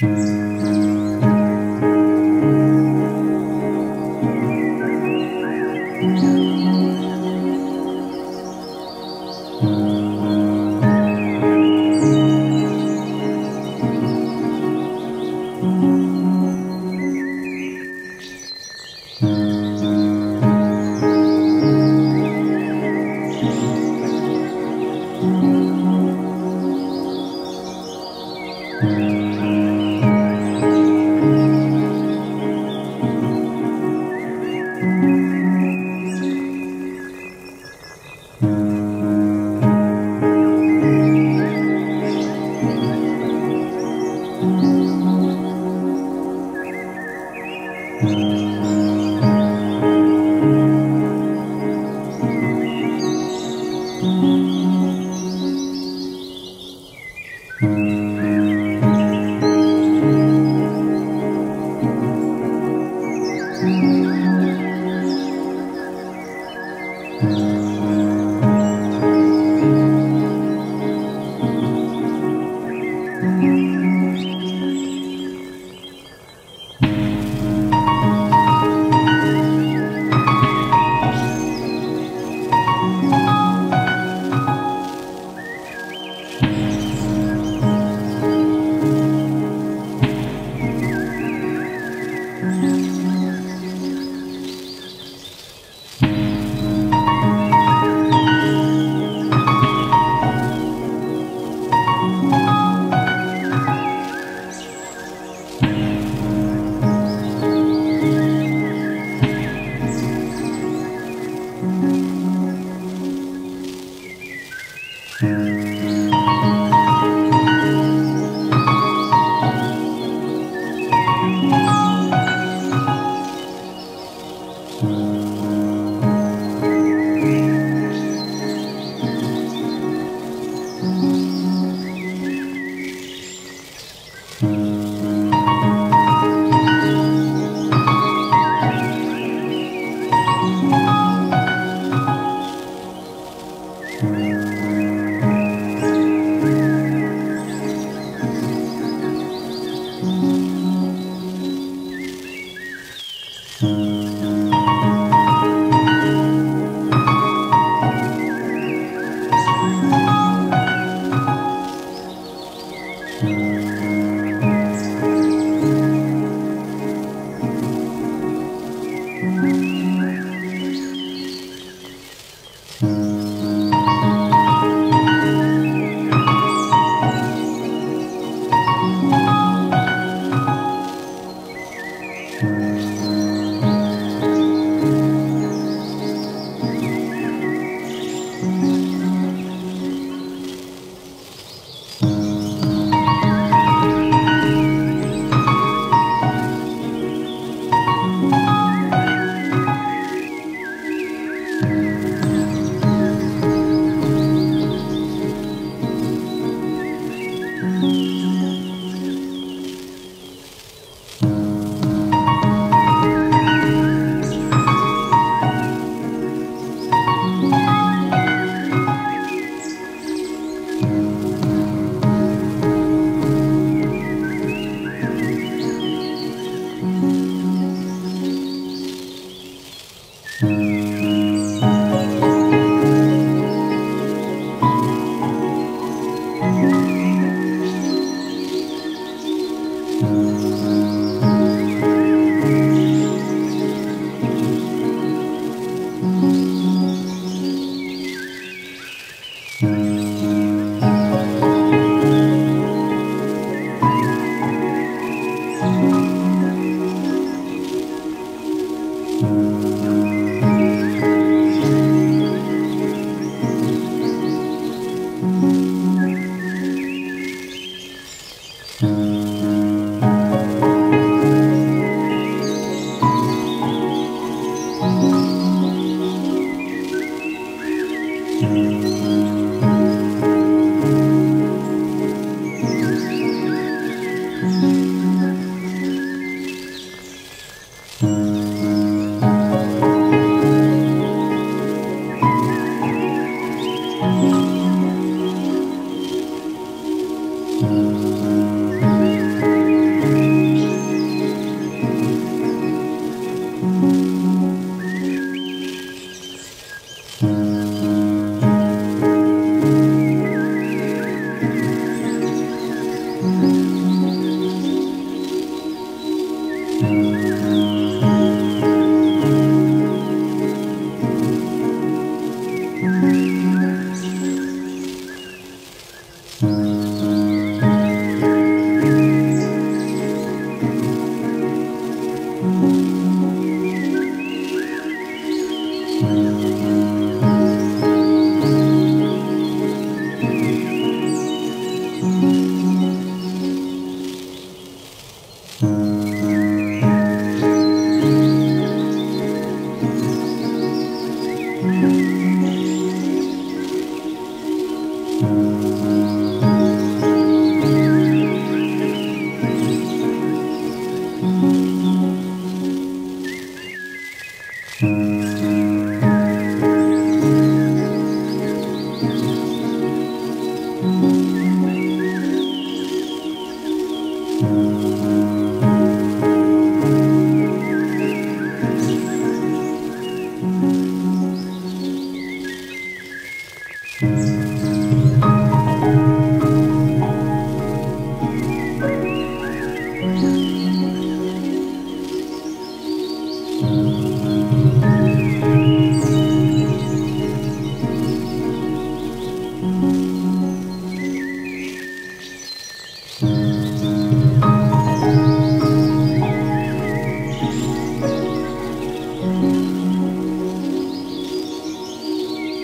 Mm-hmm. Mm-hmm. Mm-hmm.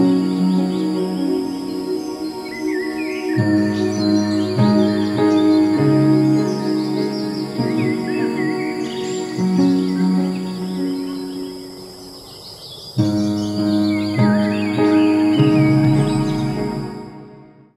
Música